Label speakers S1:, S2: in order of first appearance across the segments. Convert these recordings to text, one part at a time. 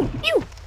S1: Pew! Pew!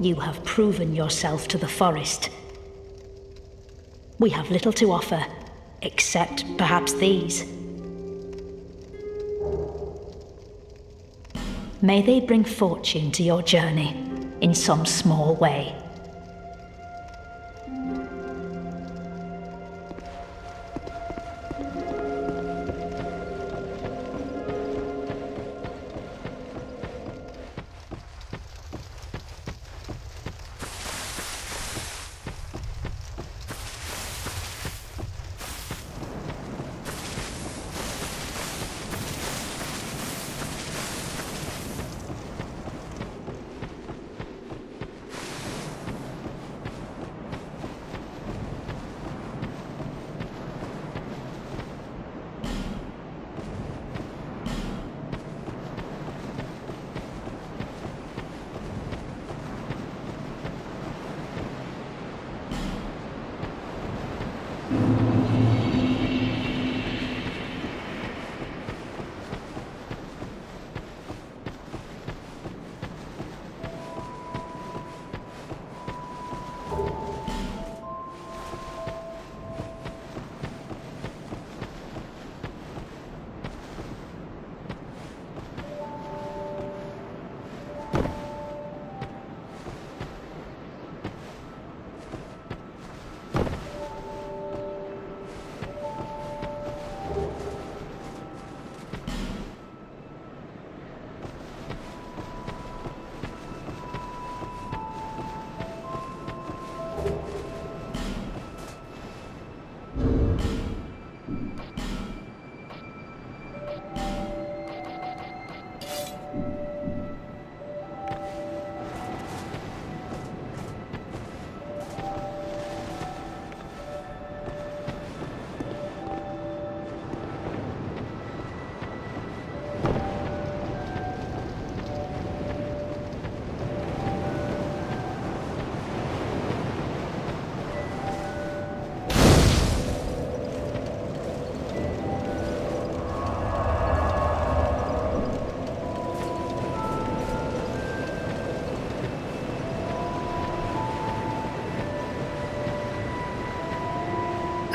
S2: You have proven yourself to the forest. We have little to offer, except perhaps these. May they bring fortune to your journey in some small way.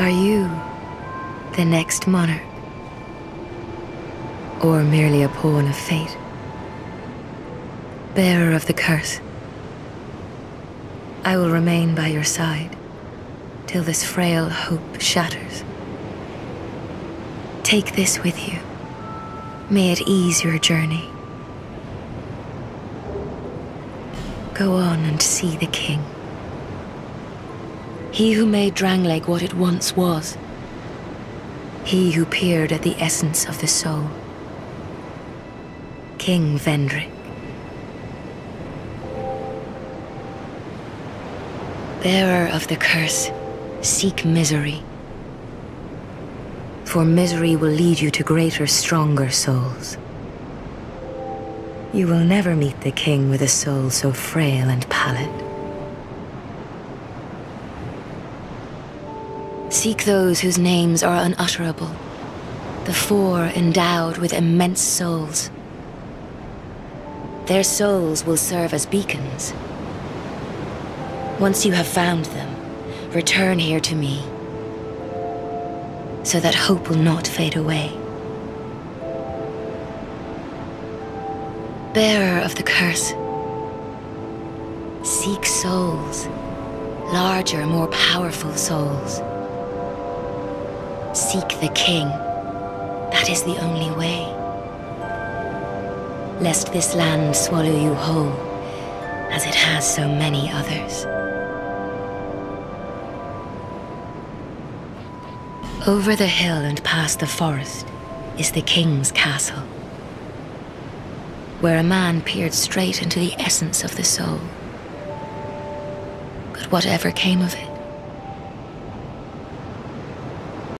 S3: Are you the next monarch? Or merely a pawn of fate? Bearer of the curse, I will remain by your side till this frail hope shatters. Take this with you. May it ease your journey. Go on and see the king. He who made Drangleic what it once was. He who peered at the essence of the soul. King Vendrick. Bearer of the curse, seek misery. For misery will lead you to greater, stronger souls. You will never meet the king with a soul so frail and pallid. Seek those whose names are unutterable. The four endowed with immense souls. Their souls will serve as beacons. Once you have found them, return here to me, so that hope will not fade away. Bearer of the curse, seek souls, larger, more powerful souls. Seek the king. That is the only way. Lest this land swallow you whole, as it has so many others. Over the hill and past the forest is the king's castle, where a man peered straight into the essence of the soul. But whatever came of it,